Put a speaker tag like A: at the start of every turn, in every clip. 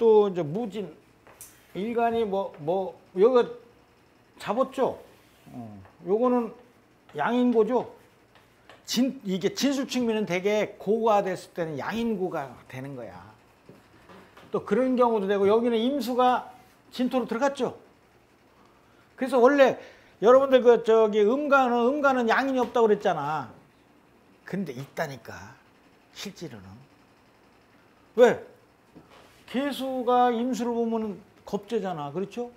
A: 또 이제 무진 일간이 뭐 뭐 여기 잡았죠. 어, 요거는 양인고죠. 진 이게 진술 측면은 되게 고가 됐을 때는 양인고가 되는 거야. 또 그런 경우도 되고 여기는 임수가 진토로 들어갔죠. 그래서 원래 여러분들 그 저기 음가는 음가는 양인이 없다고 그랬잖아. 근데 있다니까 실제로는 왜 개수가 임수를 보면은 겁재잖아, 그렇죠?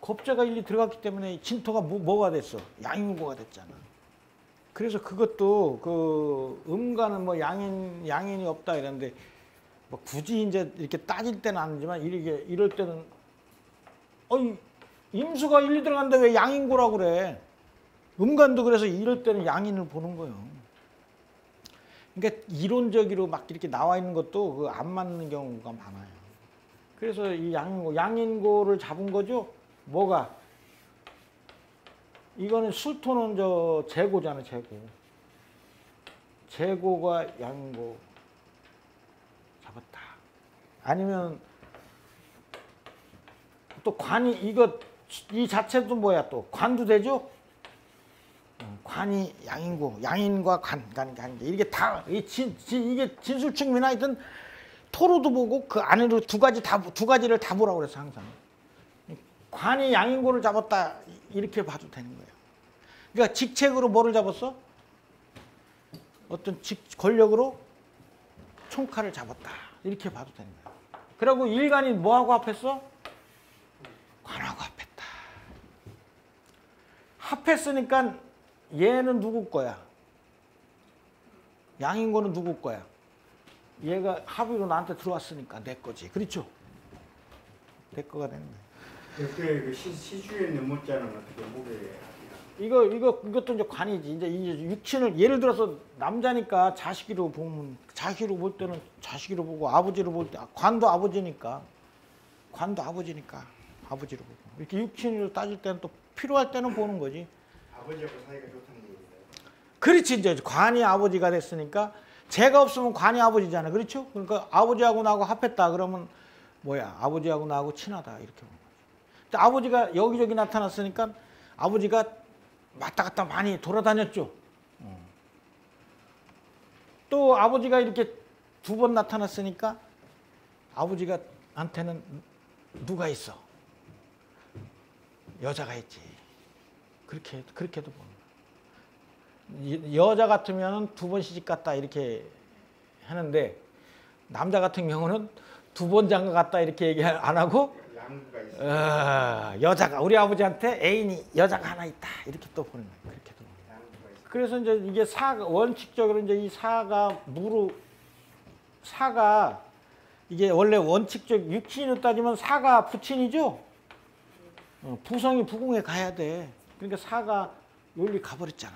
A: 겁재가 일리 들어갔기 때문에 진토가 뭐, 뭐가 됐어? 양인고가 됐잖아. 그래서 그것도 그 음가는 뭐 양인 양인이 없다 이랬는데 뭐 굳이 이제 이렇게 따질 때는 아니지만 이렇게 이럴 때는 어이 임수가 일리 들어간데 왜 양인고라고 그래? 음간도 그래서 이럴 때는 양인을 보는 거예요. 그러니까 이론적으로 막 이렇게 나와 있는 것도 그 안 맞는 경우가 많아요. 그래서 이 양인고, 양인고를 잡은 거죠. 뭐가? 이거는 술토는 저 재고잖아, 재고. 재고가 양인고 잡았다. 아니면 또 관이 이거 이 자체도 뭐야 또 관도 되죠? 어, 관이 양인고 양인과 관, 관, 관 이게 다이 진, 진, 이게 진술측면나 하여튼 토로도 보고 그 안으로 두 가지 다 두 가지를 다 보라고 그래서 항상 관이 양인고를 잡았다 이렇게 봐도 되는 거예요. 그러니까 직책으로 뭐를 잡았어? 어떤 직 권력으로 총칼을 잡았다 이렇게 봐도 되는 거예요. 그리고 일간이 뭐하고 합했어? 관하고 합했다. 합했으니까 얘는 누구 거야? 양인고는 누구 거야? 얘가 합의로 나한테 들어왔으니까 내 거지. 그렇죠? 내 거가 되는 거야.
B: 그때 그 시, 시주에 넘었자는 어떻게 보게
A: 이거 이거 이것도 이제 관이지. 이제 이제 육친을 예를 들어서 남자니까 자식으로 보면 자식으로 볼 때는 자식으로 보고 아버지로 볼 때 관도 아버지니까 관도 아버지니까 아버지로 보고 이렇게 육친으로 따질 때는 또 필요할 때는 보는 거지.
B: 아버지하고 사이가 좋다는 얘기인가요?
A: 그렇지 이제 관이 아버지가 됐으니까 제가 없으면 관이 아버지잖아. 그렇죠? 그러니까 아버지하고 나하고 합했다 그러면 뭐야? 아버지하고 나하고 친하다 이렇게 보는 거지. 근데 아버지가 여기저기 나타났으니까 아버지가 왔다 갔다 많이 돌아다녔죠. 어. 또 아버지가 이렇게 두 번 나타났으니까 아버지가 한테는 누가 있어? 여자가 있지. 그렇게 그렇게도 보는 거야. 여자 같으면 두 번 시집 갔다 이렇게 하는데 남자 같은 경우는 두 번 장가 갔다 이렇게 얘기 안 하고.
B: 어,
A: 여자가 우리 아버지한테 애인이 여자가 하나 있다 이렇게 또 보는 거예요. 그렇게도. 그래서 이제 이게 사가 원칙적으로 이제 이 사가 무르 사가 이게 원래 원칙적 육친으로 따지면 사가 부친이죠. 어, 부성이 부궁에 가야 돼. 그러니까 사가 여기 가버렸잖아.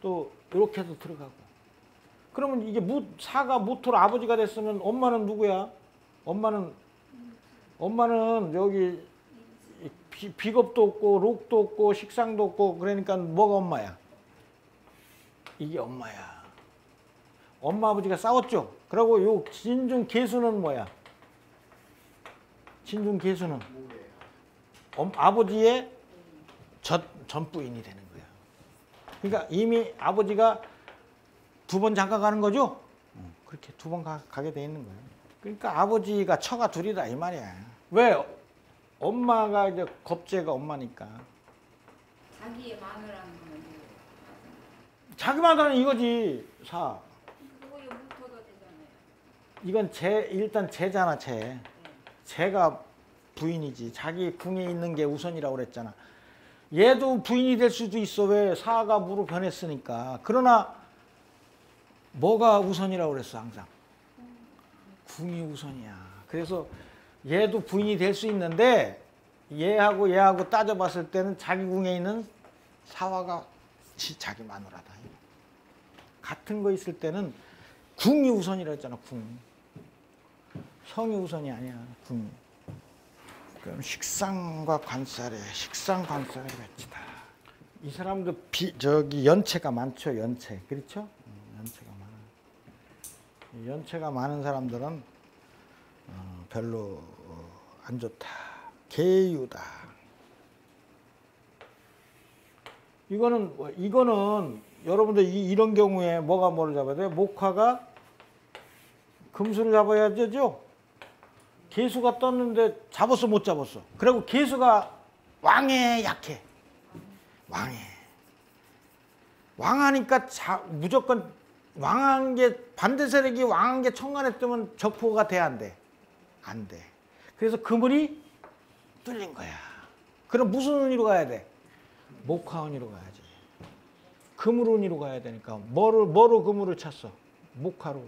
A: 또 이렇게도 들어가고. 그러면 이게 무, 사가 무토로 아버지가 됐으면 엄마는 누구야? 엄마는 엄마는 여기 비, 비겁도 없고 록도 없고 식상도 없고 그러니까 뭐가 엄마야? 이게 엄마야. 엄마 아버지가 싸웠죠. 그리고 요 진중 계수는 뭐야? 진중 계수는
B: 뭐예요?
A: 엄, 아버지의 전, 전부인이 되는 거야. 그러니까 이미 아버지가 두 번 장가 가는 거죠? 어, 그렇게 두 번 가게 돼 있는 거예요. 그러니까 아버지가 처가 둘이다 이 말이야. 왜? 엄마가 이제 겁재가 엄마니까.
C: 자기의 마누라는 거는
A: 자기 마다는 이거지 사. 이건 제 일단 제잖아 제. 제가 부인이지. 자기 궁에 있는 게 우선이라고 그랬잖아. 얘도 부인이 될 수도 있어. 왜 사가 무로 변했으니까. 그러나 뭐가 우선이라고 그랬어 항상. 궁이 우선이야. 그래서 얘도 부인이 될 수 있는데 얘하고 얘하고 따져봤을 때는 자기 궁에 있는 사화가 지- 자기 마누라다. 같은 거 있을 때는 궁이 우선이라 했잖아. 궁. 성이 우선이 아니야. 궁. 그럼 식상과 관살에 식상 관살의 배치다. 이 사람도 비, 저기 연체가 많죠. 연체. 그렇죠? 음, 연체가 많아. 이 연체가 많은 사람들은 어, 별로 어, 안 좋다. 계유다. 이거는 뭐- 이거는 여러분들 이, 이런 경우에 뭐가 뭐를 잡아야 돼요? 목화가 금수를 잡아야 되죠. 개수가 떴는데 잡았어 못 잡았어. 그리고 개수가 왕에 약해. 왕에. 왕하니까 자, 무조건 왕한 게 반대 세력이 왕한 게 천간에 뜨면 적포가 돼 안 돼? 안 돼. 그래서 그물이 뚫린 거야. 그럼 무슨 운이로 가야 돼? 목화운이로 가야지. 그물운이로 가야 되니까 뭐를 뭐로 그물을 찼어? 목화로.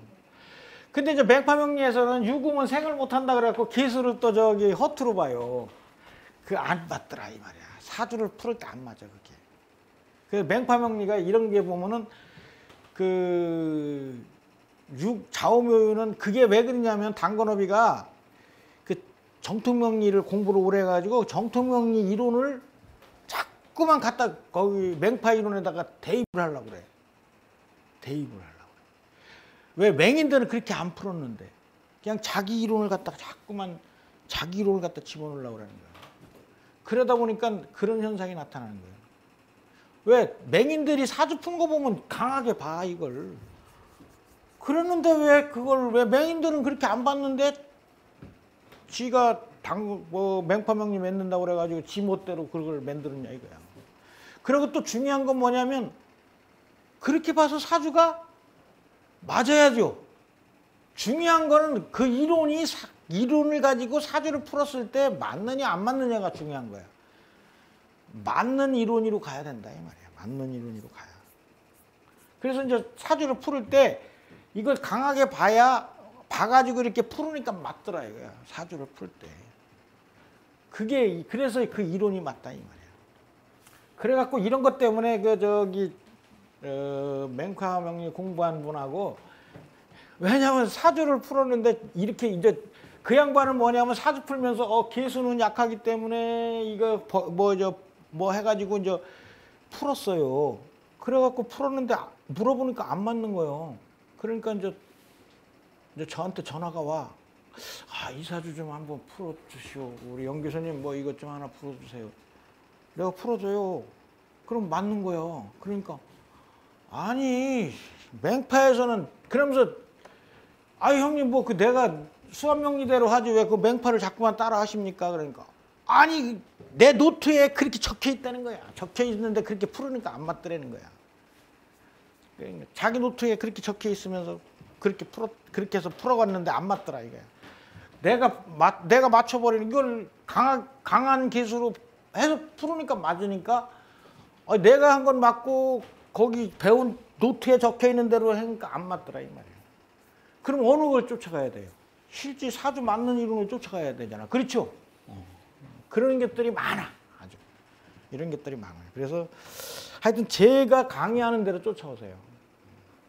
A: 근데 이제 맹파명리에서는 유금은 생을 못 한다 그래갖고 개수를 또 저기 허투루 봐요. 그 안 맞더라 이 말이야. 사주를 풀을 때 안 맞아 그게. 그 맹파명리가 이런 게 보면은 그 육, 좌우묘유는 그게 왜 그러냐면 당건업이가 그 정통명리를 공부를 오래 해가지고 정통명리 이론을 자꾸만 갖다 거기 맹파 이론에다가 대입을 하려고 그래. 대입을 하려고. 왜 맹인들은 그렇게 안 풀었는데 그냥 자기 이론을 갖다가 자꾸만 자기 이론을 갖다 집어넣으려고 그러는 거야. 그러다 보니까 그런 현상이 나타나는 거예요. 왜 맹인들이 사주 푼 거 보면 강하게 봐 이걸. 그랬는데 왜 그걸 왜 맹인들은 그렇게 안 봤는데 지가 당뭐 맹파명리 맺는다고 그래가지고 지 멋대로 그걸 만들었냐 이거야. 그리고 또 중요한 건 뭐냐면 그렇게 봐서 사주가 맞아야죠. 중요한 거는 그 이론이 사- 이론을 가지고 사주를 풀었을 때 맞느냐 안 맞느냐가 중요한 거야. 맞는 이론으로 가야 된다 이 말이야. 맞는 이론으로 가야. 그래서 이제 사주를 풀을 때 이걸 강하게 봐야 봐가지고 이렇게 풀으니까 맞더라 이거야. 사주를 풀 때. 그게 이- 그래서 그 이론이 맞다 이 말이야. 그래갖고 이런 것 때문에 그 저기 어, 맹카 명리 공부한 분하고 왜냐하면 사주를 풀었는데 이렇게 이제 그 양반은 뭐냐면 사주 풀면서 어 개수는 약하기 때문에 이거 뭐저뭐 해가지고 이제 풀었어요. 그래갖고 풀었는데 아- 물어보니까 안 맞는 거예요. 그러니까 이제 이제 저한테 전화가 와. 아, 이 사주 좀 한번 풀어주시오. 우리 영 교수님 뭐 이것 좀 하나 풀어주세요. 내가 풀어줘요. 그럼 맞는 거예요. 그러니까 아니 맹파에서는 그러면서 아 형님 뭐 그 내가 수암명리대로 하지 왜 그 맹파를 자꾸만 따라 하십니까? 그러니까 아니 내 노트에 그렇게 적혀 있다는 거야. 적혀 있는데 그렇게 풀으니까 안 맞더라는 거야. 그러니까 자기 노트에 그렇게 적혀 있으면서 그렇게 풀어 그렇게 해서 풀어갔는데 안 맞더라 이거야. 내가 맞 내가 맞춰버리는 이걸 강한 강한 기술로 해서 풀으니까 맞으니까 어, 내가 한 건 맞고 거기 배운 노트에 적혀 있는 대로 하니까 안 맞더라 이 말이야. 그럼 어느 걸 쫓아가야 돼요? 실제 사주 맞는 이론을 쫓아가야 되잖아. 그렇죠? 어. 그런 것들이 많아. 아주 이런 것들이 많아요. 그래서 하여튼 제가 강의하는 대로 쫓아오세요.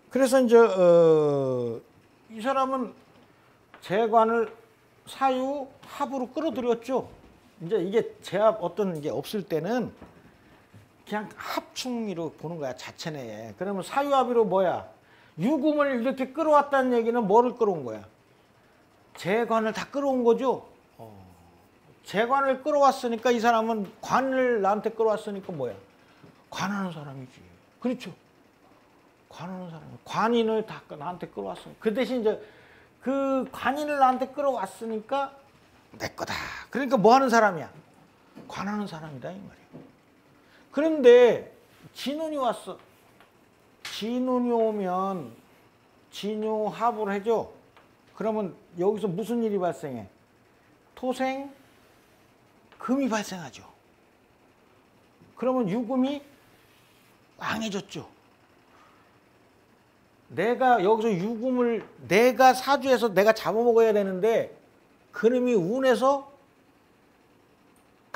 A: 그래서 이제 어, 이 사람은 재관을 사유 합으로 끌어들였죠. 이제 이게 제압 어떤 게 없을 때는 그냥 합충이로 보는 거야 자체 내에. 그러면 사유합의로 뭐야? 유금을 이렇게 끌어왔다는 얘기는 뭐를 끌어온 거야? 재관을 다 끌어온 거죠. 어. 재관을 끌어왔으니까 이 사람은 관을 나한테 끌어왔으니까 뭐야? 관하는 사람이지. 그렇죠. 관하는 사람. 관인을 다 끌- 나한테 끌어왔어. 그 대신 이제 그 관인을 나한테 끌어왔으니까 내 거다. 그러니까 뭐 하는 사람이야? 관하는 사람이다 이 말이야. 그런데 진운이 왔어. 진운이 오면 진유 합을 해줘. 그러면 여기서 무슨 일이 발생해? 토생, 금이 발생하죠. 그러면 유금이 왕해졌죠. 내가 여기서 유금을 내가 사주에서 내가 잡아먹어야 되는데 그놈이 운에서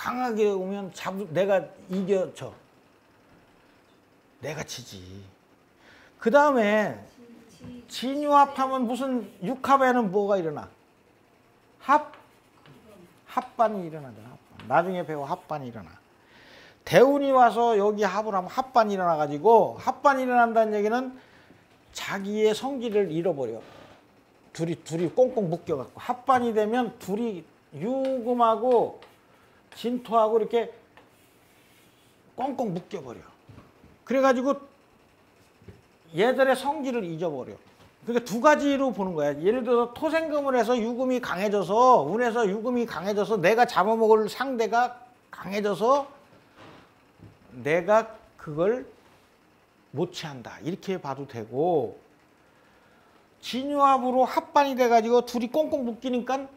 A: 강하게 오면 잡 내가 이겨져. 내가 지지. 그 다음에 진유합하면 무슨 육합에는 뭐가 일어나? 합 합반이 일어나잖아. 합반. 나중에 배워 합반이 일어나. 대운이 와서 여기 합을 하면 합반이 일어나 가지고 합반이 일어난다는 얘기는 자기의 성기를 잃어버려. 둘이 둘이 꽁꽁 묶여갖고 합반이 되면 둘이 유금하고 진토하고 이렇게 꽁꽁 묶여버려. 그래가지고 얘들의 성질을 잊어버려. 그러니까 두 가지로 보는 거야. 예를 들어서 토생금을 해서 유금이 강해져서 운에서 유금이 강해져서 내가 잡아먹을 상대가 강해져서 내가 그걸 못 취한다. 이렇게 봐도 되고 진유합으로 합반이 돼가지고 둘이 꽁꽁 묶이니까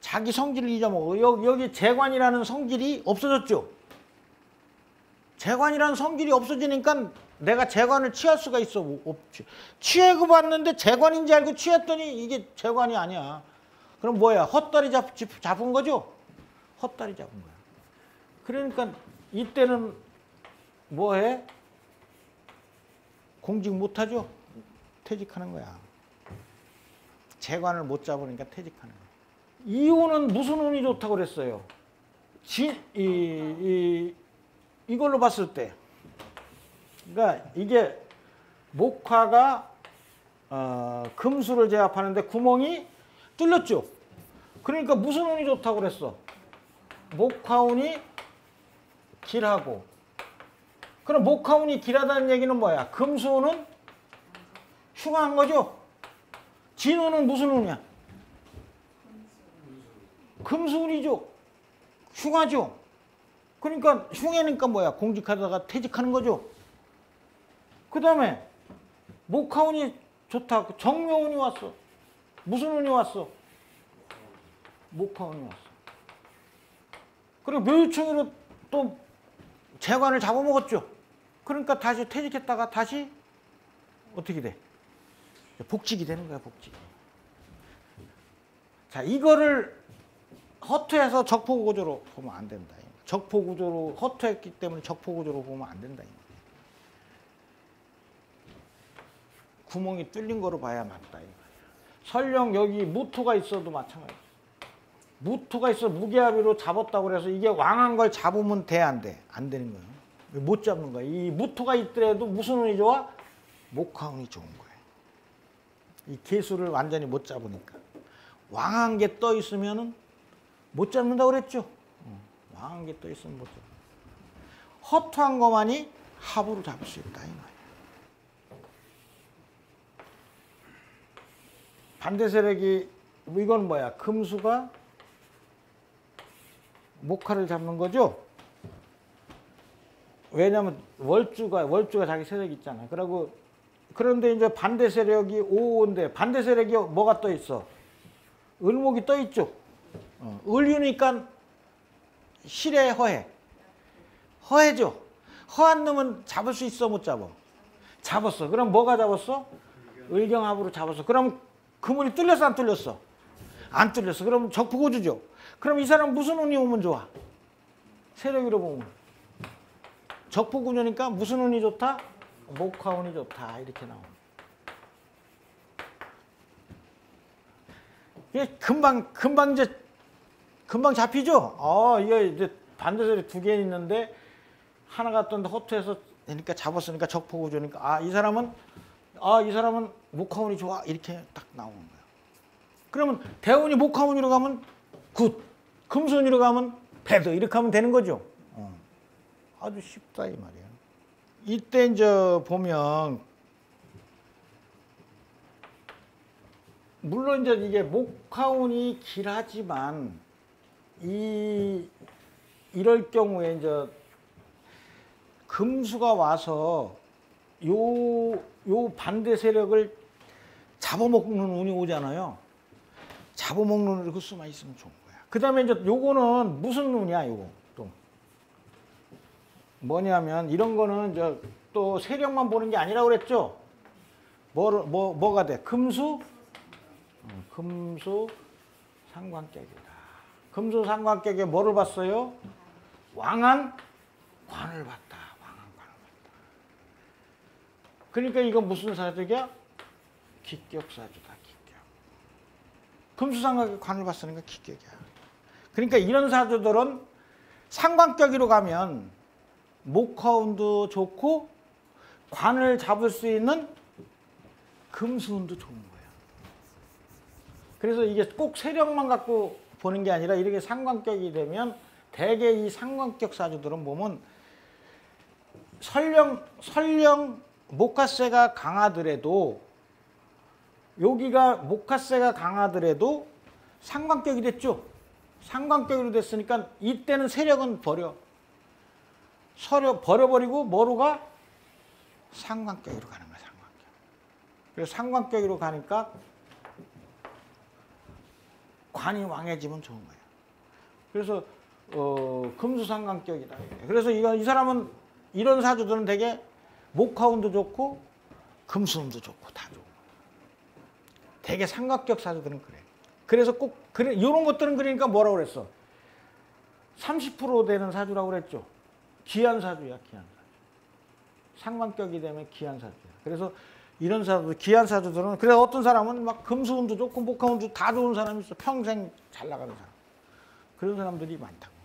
A: 자기 성질을 잊어먹어. 여기, 여기 재관이라는 성질이 없어졌죠. 재관이라는 성질이 없어지니까 내가 재관을 취할 수가 있어 없지. 취해고 봤는데 재관인지 알고 취했더니 이게 재관이 아니야. 그럼 뭐야? 헛다리 잡, 잡은 거죠? 헛다리 잡은 거야. 그러니까 이때는 뭐 해? 공직 못하죠? 퇴직하는 거야. 재관을 못 잡으니까 퇴직하는 거야. 이혼은 무슨 운이 좋다고 그랬어요? 지, 이, 이, 이걸로 봤을 때. 그러니까 이게 목화가 어, 금수를 제압하는데 구멍이 뚫렸죠. 그러니까 무슨 운이 좋다고 그랬어? 목화운이 길하고. 그럼 목화운이 길하다는 얘기는 뭐야? 금수운은 흉한 거죠. 진운은 무슨 운이야? 금수운이죠. 흉하죠. 그러니까 흉해니까 뭐야? 공직하다가 퇴직하는 거죠. 그 다음에 목화운이 좋다. 정묘운이 왔어. 무슨 운이 왔어? 목화운이 왔어. 그리고 묘유충으로 또 재관을 잡아먹었죠. 그러니까 다시 퇴직했다가 다시 어떻게 돼? 복직이 되는 거야, 복직. 자, 이거를 허투해서 적포 구조로 보면 안 된다. 적포 구조로 허투했기 때문에 적포 구조로 보면 안 된다. 구멍이 뚫린 거로 봐야 맞다. 설령 여기 무토가 있어도 마찬가지. 무토가 있어 무게합의로 잡았다고 그래서 이게 왕한 걸 잡으면 돼, 안 돼? 안 되는 거예요. 못 잡는 거야. 이 무토가 있더라도 무슨 운이 좋아? 목화운이 좋은 거예요. 이 개수를 완전히 못 잡으니까. 왕한 게 떠 있으면은 못 잡는다고 그랬죠. 어, 왕한 게떠 있으면 못 잡. 허투한 것만이 합으로 잡을 수 있다 이 말이야. 반대 세력이 이건 뭐야? 금수가 목화를 잡는 거죠. 왜냐하면 월주가 월주가 자기 세력이 있잖아. 그리고 그런데 이제 반대 세력이 오인데 반대 세력이 뭐가 떠 있어? 을목이 떠 있죠. 어, 을유니까 실에 허해. 허해죠. 허한 놈은 잡을 수 있어 못 잡아? 잡았어. 그럼 뭐가 잡았어? 을경합으로 잡았어. 그럼 그물이 뚫렸어 안 뚫렸어? 안 뚫렸어. 그럼 적부고주죠. 그럼 이 사람 무슨 운이 오면 좋아? 세력으로 보면. 적부구조니까 무슨 운이 좋다? 목화운이 좋다. 이렇게 나옵니다. 금방 금방 이제 금방 잡히죠. 어, 이게 이제 반대설이 두 개 있는데 하나가 또 허투해서 되니까 잡았으니까 적포구조니까 아, 이 사람은 아, 이 사람은 목화운이 좋아. 이렇게 딱 나오는 거예요. 그러면 대운이 목화운으로 가면 good. 금수운으로 가면 bad. 이렇게 하면 되는 거죠. 어. 아주 쉽다 이 말이에요. 이때 이제 보면 물론 이제 이게 목화운이 길하지만 이 이럴 경우에 이제 금수가 와서 요, 요 반대 세력을 잡아먹는 운이 오잖아요. 잡아먹는 운이 그 수만 있으면 좋은 거야. 그 다음에 이제 요거는 무슨 운이야, 요거 또. 뭐냐면 이런 거는 이제 또 세력만 보는 게 아니라고 그랬죠. 뭐, 뭐, 뭐가 돼? 금수? 어, 금수 상관격이다. 금수 상관격에 뭐를 봤어요? 왕한 관을 봤다. 왕한 관을 봤다. 그러니까 이건 무슨 사주야? 기격사주다. 기격. 금수상관계 관을 봤으니까 기격이야. 그러니까 이런 사주들은 상관격으로 가면 목화운도 좋고 관을 잡을 수 있는 금수운도 좋은 거야. 그래서 이게 꼭 세력만 갖고 보는 게 아니라 이렇게 상관격이 되면 대개 이 상관격 사주들은 보면 설령 설령 목화세가 강하더라도 여기가 목화세가 강하더라도 상관격이 됐죠. 상관격으로 됐으니까 이때는 세력은 버려. 서려 버려버리고 뭐로 가 상관격으로 가는 거야. 상관격. 그래서 상관격으로 가니까 관이 왕해지면 좋은 거예요. 그래서 어, 금수상관격이다. 그래서 이거 이 사람은 이런 사주들은 되게 목화운도 좋고 금수운도 좋고 다 좋고 되게 삼각격 사주들은 그래. 그래서 꼭 그래 이런 것들은 그러니까 뭐라고 그랬어? 30% 되는 사주라고 그랬죠. 기한 사주야, 기한 사주. 상관격이 되면 기한 사주야. 그래서 이런 사주, 기한 사주들은 그래서 어떤 사람은 막 금수운도 좋고 목화운도 다 좋은 사람이 있어. 평생 잘 나가는 사람. 그런 사람들이 많다고.